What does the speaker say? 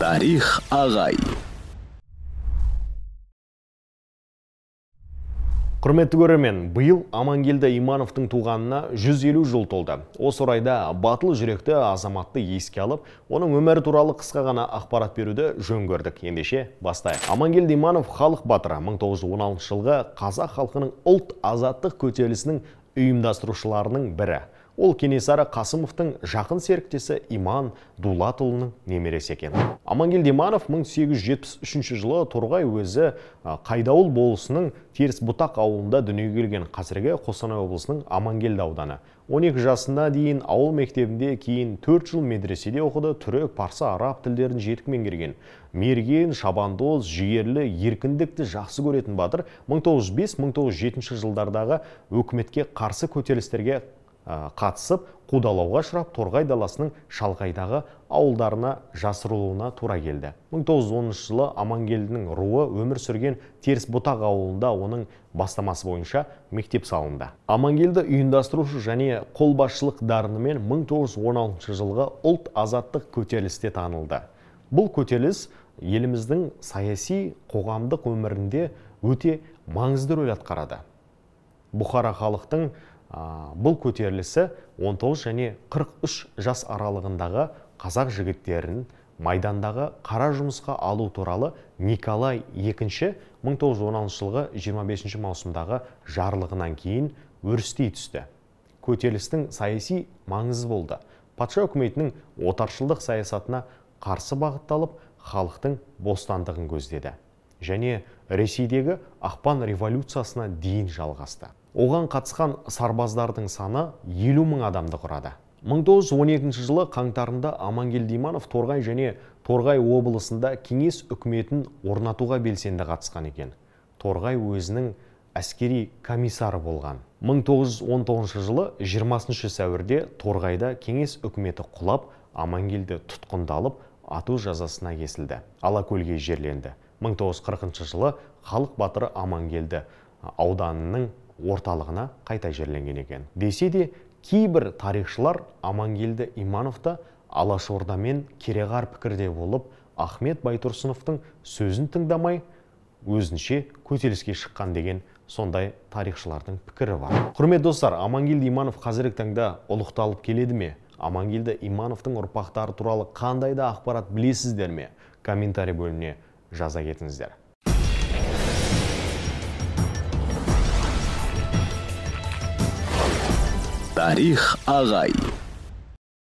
тарих ағай. Құрметті көрермен биыл амангелді имановтың туғанына 150 жыл толды. Осы орайда батыл жүректі азаматты еске алып оның өмірі туралы қысқа ғана ақпарат беруді жөн көрдік. Ендеше бастайық. Амангелді иманов халық батыры. 1916 жылғы қазақ халқының ұлт азаттық көтерілісінің ұйымдастырушыларының бірі. Ол кенесары қасымовтың жақын серіктесі иман дулатұлының немересі екен. Амангелді иманов 1873 жылы торғай өзі қайдауыл болысының теріс бұтақ ауылында дүниеге келген қазіргі қостанай облысының амангелді ауданы. 12 жасына дейін ауыл мектебінде кейін 4 жыл медреседе оқыды түрік парсы араб тілдерін жетік меңгерген мерген шабандоз жігерлі еркіндікті жақсы көретін батыр 1905-1907 жылдардағы өкіметке қарсы көтерілістерге қатысып қудалауға ұшырап торғай даласының шалғайдағы ауылдарына жасырылуына тура келді. 1910 жылы амангелдінің руы өмір сүрген теріс бұтақ ауылында оның бастамасы бойынша мектеп салынды. Амангелді ұйымдастырушы және қолбасшылық дарынымен 1916 жылғы ұлт азаттық көтерілісте танылды. Бұл көтеріліс еліміздің саяси қоғамдық өмірінде өте маңызды рөл атқарады. Бұхара халықтың бұл көтерілісі 19 және 43 жас аралығындағы қазақ жігіттерін майдандағы қара жұмысқа алу туралы Николай II 1916 жылғы 25 маусымдағы жарлығынан кейін өрістей түсті. Көтерілістің саяси маңызы болды. Патша үкіметінің отаршылдық саясатына қарсы бағытталып, халықтың бостандығын көздеді. Және Ресейдегі ақпан революциясына дейін жалғасты оған қатысқан сарбаздардың саны 50 мың адамды құрады. 1912 жылы қаңтарында амангелді иманов торғай және торғай облысында кеңес үкіметін орнатуға белсенді қатысқан екен. Торғай өзінің әскери комиссары болған. 1919 жылы 20 сәуірде торғайда кеңес үкіметі құлап амангелді тұтқындалып ату жазасына кесілді. Алакөлге жерленді. 1940 жылы халық батыры амангелді ауданының орталығына қайта жерленген екен. Десе де кейбір тарихшылар амангелді имановты алашордамен кереғар пікірде болып ахмет байтұрсыновтың сөзін тыңдамай өзінше көтеріліске шыққан деген сондай тарихшылардың пікірі бар. Құрметті достар амангелді иманов қазіргі таңда ұлықталып келеді ме? Амангелді имановтың ұрпақтары туралы қандай да ақпарат білесіздер ме? Комментарий бөліміне жаза кетіңіздер. Тарих ағай.